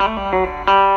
Música